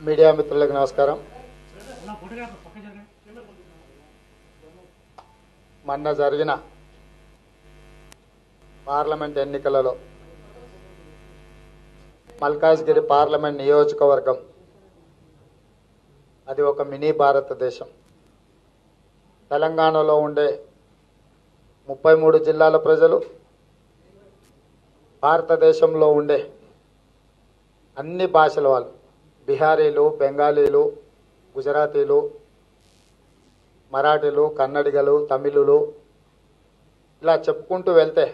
Media మిత్రులకు నమస్కారం. మొన్న జరిగిన పార్లమెంట్ ఎన్నికలలో మల్కాజ్గిరి పార్లమెంట్ నియోజకవర్గం అది ఒక మినీ భారతదేశం. తెలంగాణలో ఉండే ముప్పై మూడు జిల్లాల ప్రజలు భారతదేశంలో ఉండే అన్ని భాషల వాళ్ళు బిహారీలు బెంగాలీలు గుజరాతీలు మరాఠీలు కన్నడిగలు తమిళులు ఇలా చెప్పుకుంటూ వెళ్తే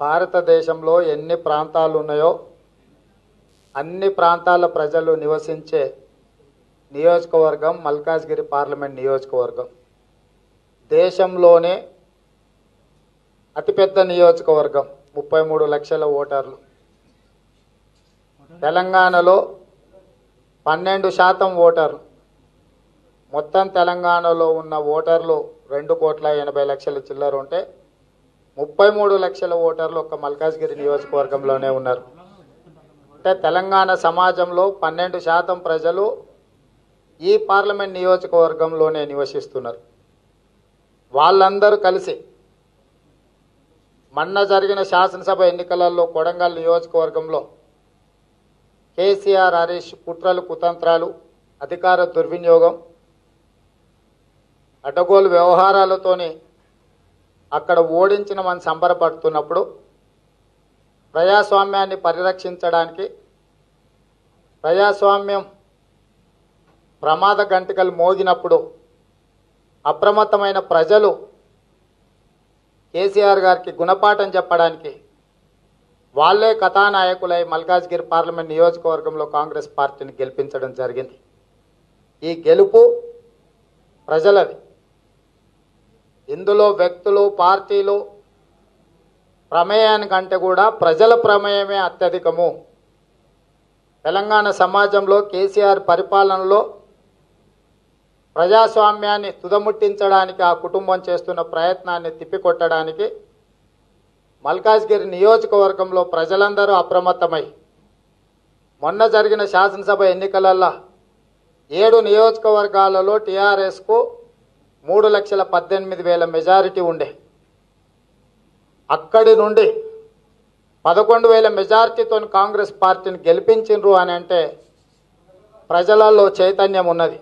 భారతదేశంలో ఎన్ని ప్రాంతాలు ఉన్నాయో అన్ని ప్రాంతాల ప్రజలు నివసించే నియోజకవర్గం మల్కాజ్గిరి పార్లమెంట్ నియోజకవర్గం. దేశంలోనే అతిపెద్ద నియోజకవర్గం ముప్పై మూడు లక్షల ఓటర్లు. తెలంగాణలో పన్నెండు శాతం ఓటర్లు మొత్తం తెలంగాణలో ఉన్న ఓటర్లు రెండు కోట్ల ఎనభై లక్షల చిల్లర ఉంటే ముప్పై మూడు లక్షల ఓటర్లు ఒక్క మల్కాజ్గిరి నియోజకవర్గంలోనే ఉన్నారు. అంటే తెలంగాణ సమాజంలో పన్నెండు శాతం ప్రజలు ఈ పార్లమెంట్ నియోజకవర్గంలోనే నివసిస్తున్నారు. వాళ్ళందరూ కలిసి మొన్న జరిగిన శాసనసభ ఎన్నికలలో కొడంగల్ నియోజకవర్గంలో కేసీఆర్ హరీష్ కుట్రలు కుతంత్రాలు అధికార దుర్వినియోగం అడ్డగోలు వ్యవహారాలతోని అక్కడ ఓడించిన మనం సంబరపడుతున్నప్పుడు ప్రజాస్వామ్యాన్ని పరిరక్షించడానికి ప్రజాస్వామ్యం ప్రమాద గంటికలు మోగినప్పుడు అప్రమత్తమైన ప్రజలు కేసీఆర్ గారికి గుణపాఠం చెప్పడానికి వాళ్ళే కథానాయకులై మల్కాజ్గిరి పార్లమెంట్ నియోజకవర్గంలో కాంగ్రెస్ పార్టీని గెలిపించడం జరిగింది. ఈ గెలుపు ప్రజలది. ఇందులో వ్యక్తులు పార్టీలు ప్రమేయానికంటే కూడా ప్రజల ప్రమేయమే అత్యధికము. తెలంగాణ సమాజంలో కేసీఆర్ పరిపాలనలో ప్రజాస్వామ్యాన్ని తుదముట్టించడానికి ఆ కుటుంబం చేస్తున్న ప్రయత్నాన్ని తిప్పికొట్టడానికి మల్కాజ్గిరి నియోజకవర్గంలో ప్రజలందరూ అప్రమత్తమై మొన్న జరిగిన శాసనసభ ఎన్నికలల్లో ఏడు నియోజకవర్గాలలో టీఆర్ఎస్కు మూడు లక్షల పద్దెనిమిది వేల మెజారిటీ ఉండే. అక్కడి నుండి పదకొండు వేల మెజారిటీతో కాంగ్రెస్ పార్టీని గెలిపించిండ్రు అని అంటే ప్రజలలో చైతన్యం ఉన్నది.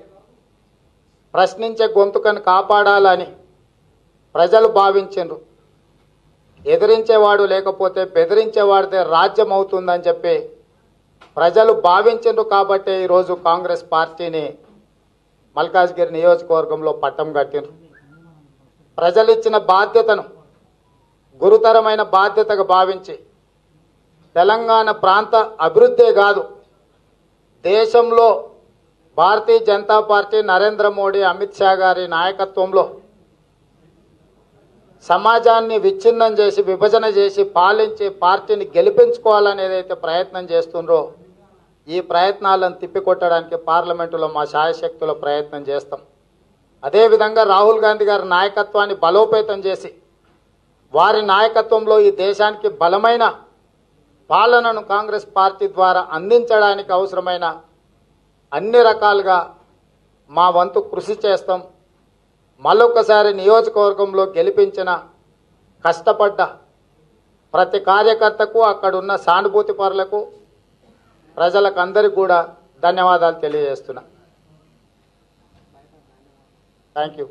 ప్రశ్నించే గొంతుకను కాపాడాలని ప్రజలు భావించిండ్రు ఎదిరించేవాడు లేకపోతే బెదిరించేవాడితే రాజ్యం అవుతుందని చెప్పి ప్రజలు భావించిండ్రు కాబట్టి ఈరోజు కాంగ్రెస్ పార్టీని మల్కాజ్గిరి నియోజకవర్గంలో పట్టం కట్టిండ్రు. ప్రజలు ఇచ్చిన బాధ్యతను గురుతరమైన బాధ్యతగా భావించి తెలంగాణ ప్రాంత అభివృద్ధే కాదు దేశంలో భారతీయ జనతా పార్టీ నరేంద్ర మోడీ అమిత్ షా గారి నాయకత్వంలో సమాజాన్ని విచ్ఛిన్నం చేసి విభజన చేసి పాలించి పార్టీని గెలిపించుకోవాలని ఏదైతే ప్రయత్నం చేస్తుండ్రో ఈ ప్రయత్నాలను తిప్పికొట్టడానికి పార్లమెంటులో మా శాయశక్తుల ప్రయత్నం చేస్తాం. అదేవిధంగా రాహుల్ గాంధీ గారి నాయకత్వాన్ని బలోపేతం చేసి వారి నాయకత్వంలో ఈ దేశానికి బలమైన పాలనను కాంగ్రెస్ పార్టీ ద్వారా అందించడానికి అవసరమైన అన్ని రకాలుగా మా వంతు కృషి చేస్తాం. మళ్ళొకసారి నియోజకవర్గంలో గెలిపించిన కష్టపడ్డ ప్రతి కార్యకర్తకు అక్కడున్న సానుభూతి పరులకు ప్రజలకు అందరికీ కూడా ధన్యవాదాలు తెలియజేస్తున్నా. Thank you